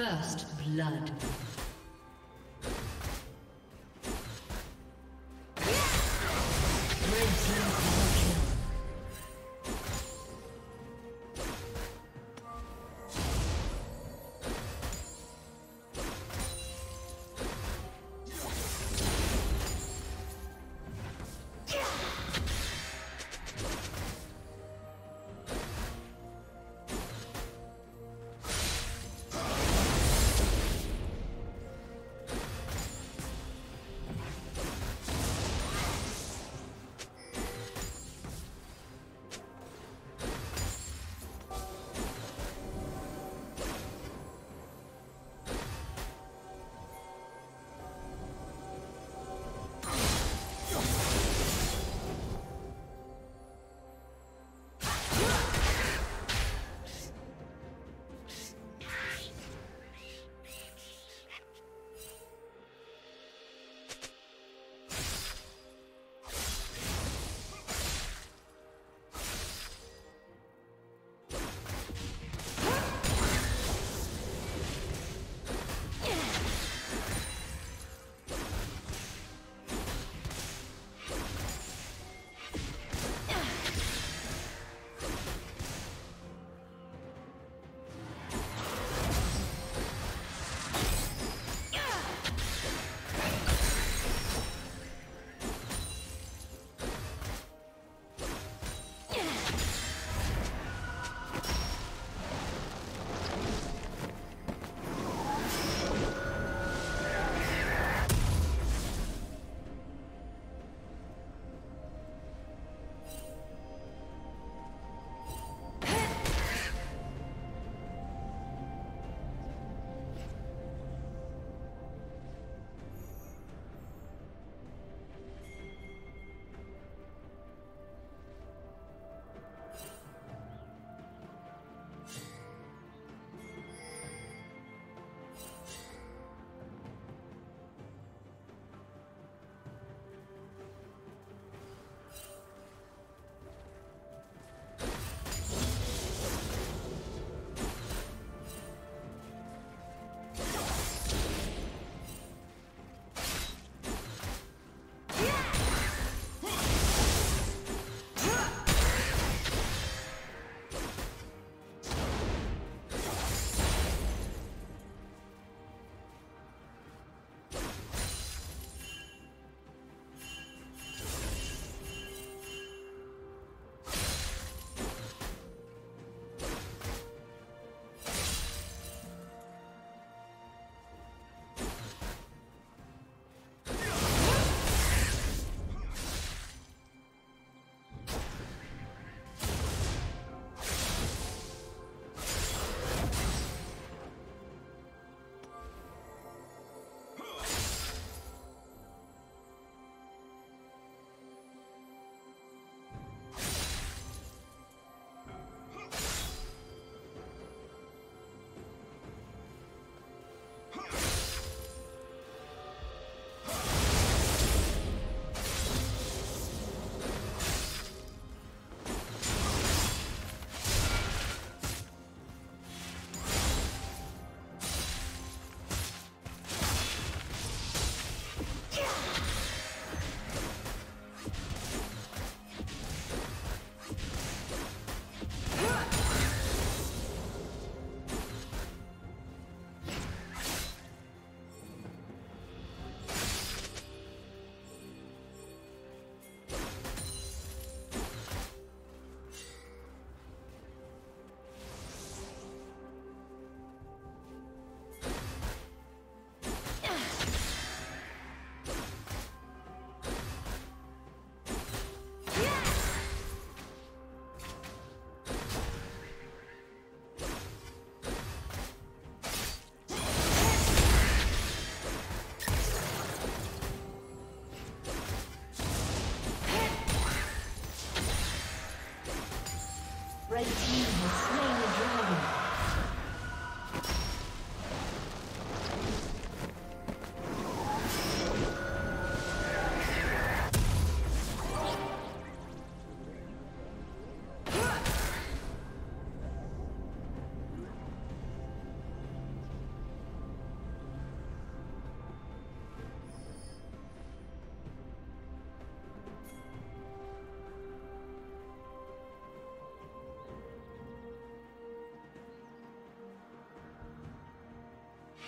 First blood.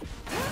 Ha!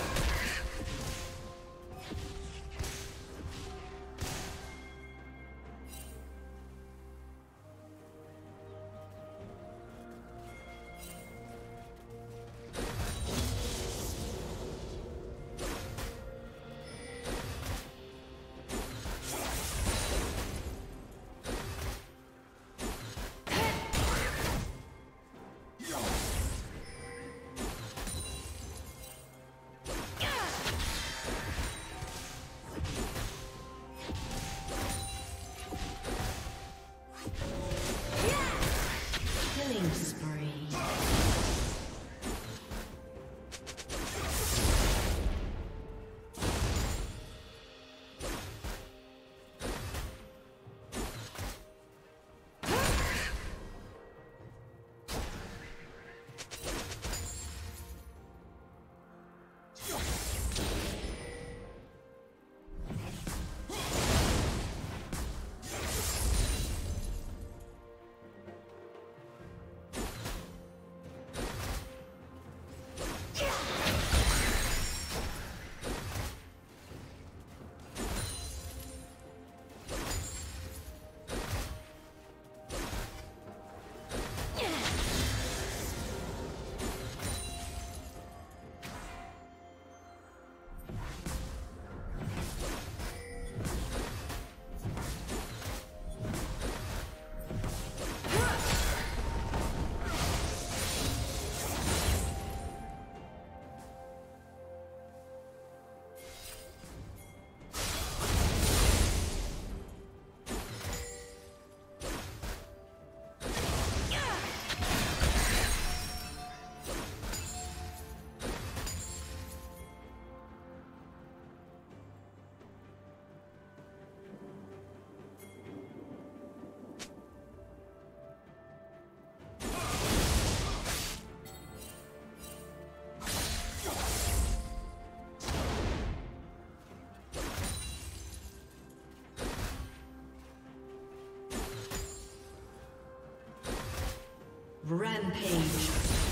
Rampage.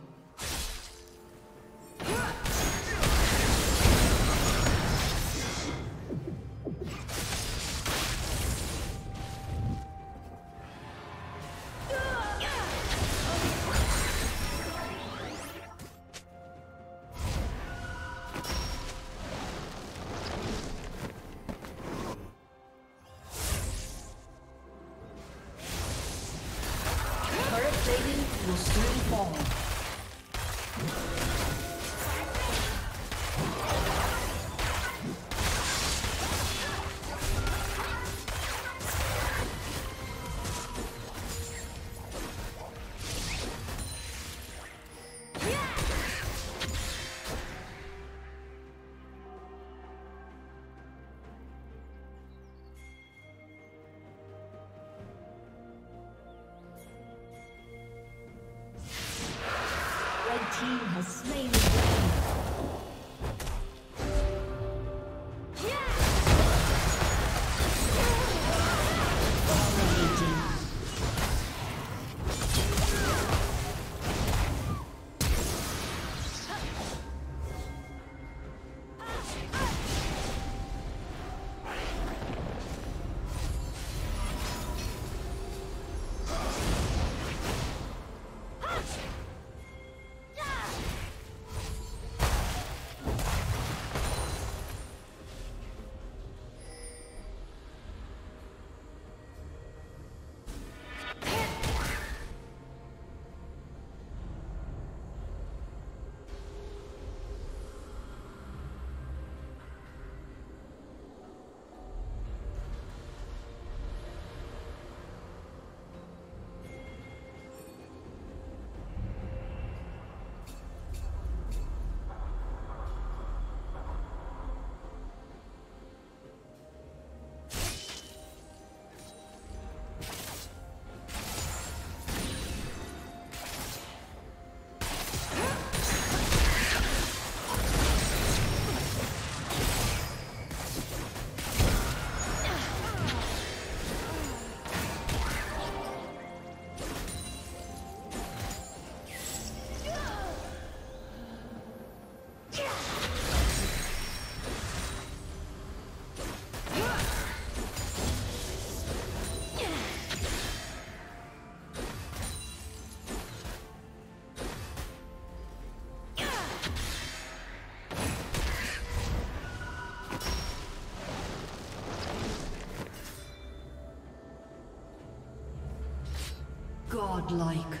Godlike.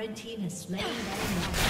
Red team has slain Red Team's